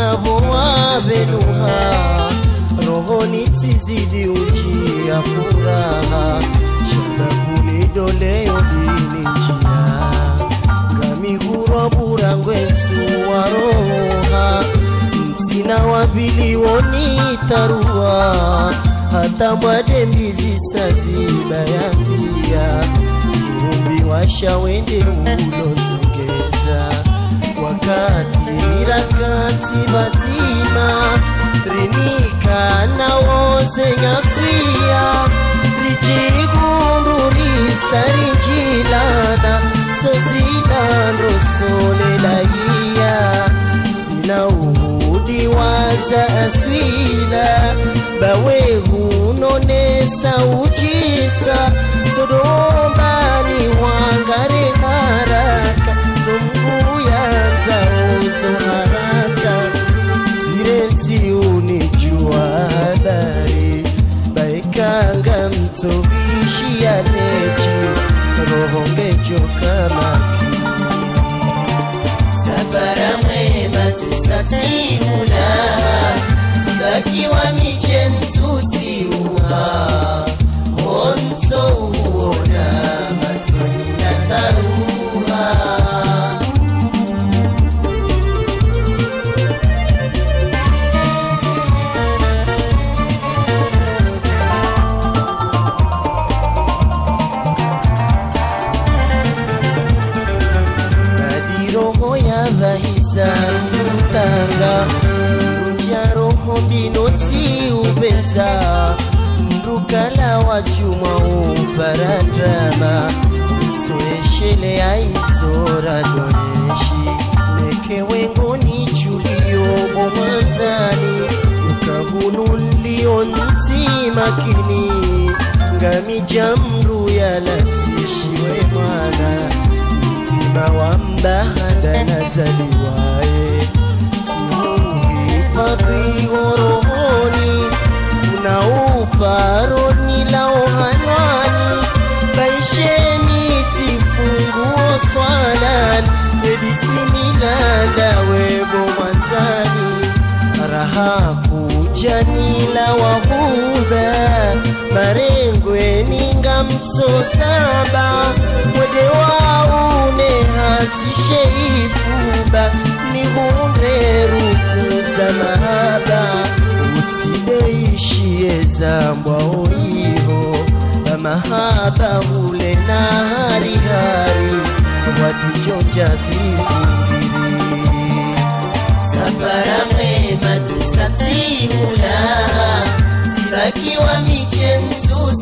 Hoa venuha, rohoni tizidi ujia furaha, shida doleo dini njia, ngamigurwa burangwe wa roha, mtina wabiliwoni tarua, hata mwadembizi sazibaya pia Vumbi washa wende Jigunduri sari jilana sozina rosole laiya sina uhudi waza aswila bawe hunone uchisa, sodoma vishiyanechi rohombejo kamaki safara mwema tisatiimuna zivakiwa michenzusiwa Mbinoti ubenza Mrukala wa chuma uparatama Soeshele aizora doneshi Neke wengoni chulio bomanzani Ukahunu nlio nti makini Ngami jamru ya latishiwe mwana. Mtima wa mbahada nazaliwaye ninga mso saba mwede waune hazishe ifuba nihunde ruku za mahaba. Utsideishiye zambwa oiho mahaba hule na harihari watijonja zizingiri safara mwema tisatimula sibakiwa miche ntusimuha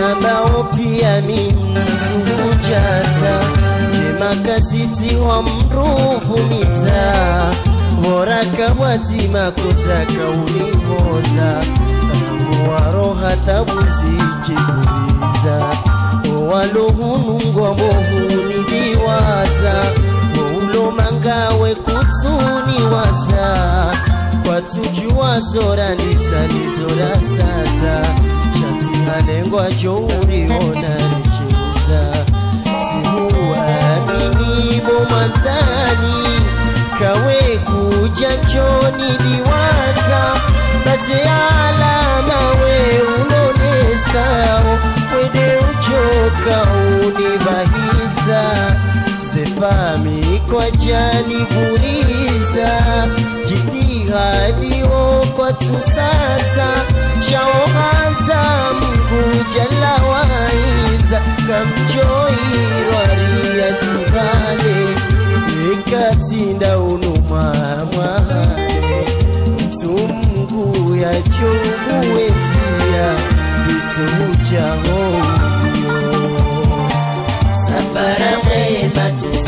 nabao pia minsukuchasa jemakazidzi wamruvumiza vorakabwadzi makoza kaunihoza waroha tabuzi chikuliza owaluhunungwa mohuniliwaza oulomangawe kutsuniwaza kwatsujuwazoraniza nizorasaza shatihalengwa jouriona recheuza simuamini bomanzani kawe kuja choni liwaza bate alama we unonesao wede uchoka unibahiza sefami kwa jani buriza jitihadiwo kwatu sasa kujala waiza namchoirwaria tihale ekatsinda unomwamwale msumgu yachobuwetia vitsuchahoyo safara mwembatisa